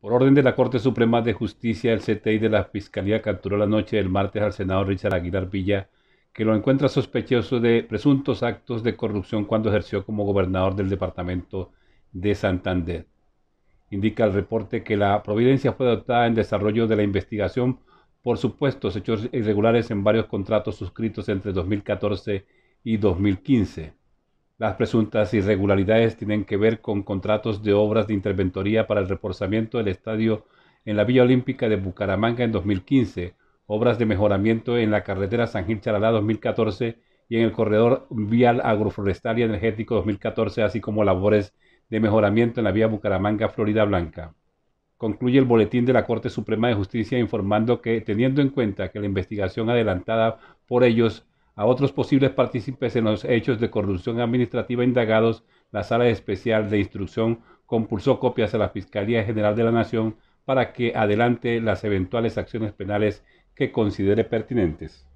Por orden de la Corte Suprema de Justicia, el CTI de la Fiscalía capturó la noche del martes al senador Richard Aguilar Villa, que lo encuentra sospechoso de presuntos actos de corrupción cuando ejerció como gobernador del departamento de Santander. Indica el reporte que la providencia fue adoptada en desarrollo de la investigación por supuestos hechos irregulares en varios contratos suscritos entre 2014 y 2015. Las presuntas irregularidades tienen que ver con contratos de obras de interventoría para el reforzamiento del estadio en la Villa Olímpica de Bucaramanga en 2015, obras de mejoramiento en la carretera San Gil Charalá 2014 y en el corredor vial agroforestal y energético 2014, así como labores de mejoramiento en la vía Bucaramanga Florida Blanca. Concluye el boletín de la Corte Suprema de Justicia informando que, teniendo en cuenta que la investigación adelantada por ellos a otros posibles partícipes en los hechos de corrupción administrativa indagados, la Sala Especial de Instrucción compulsó copias a la Fiscalía General de la Nación para que adelante las eventuales acciones penales que considere pertinentes.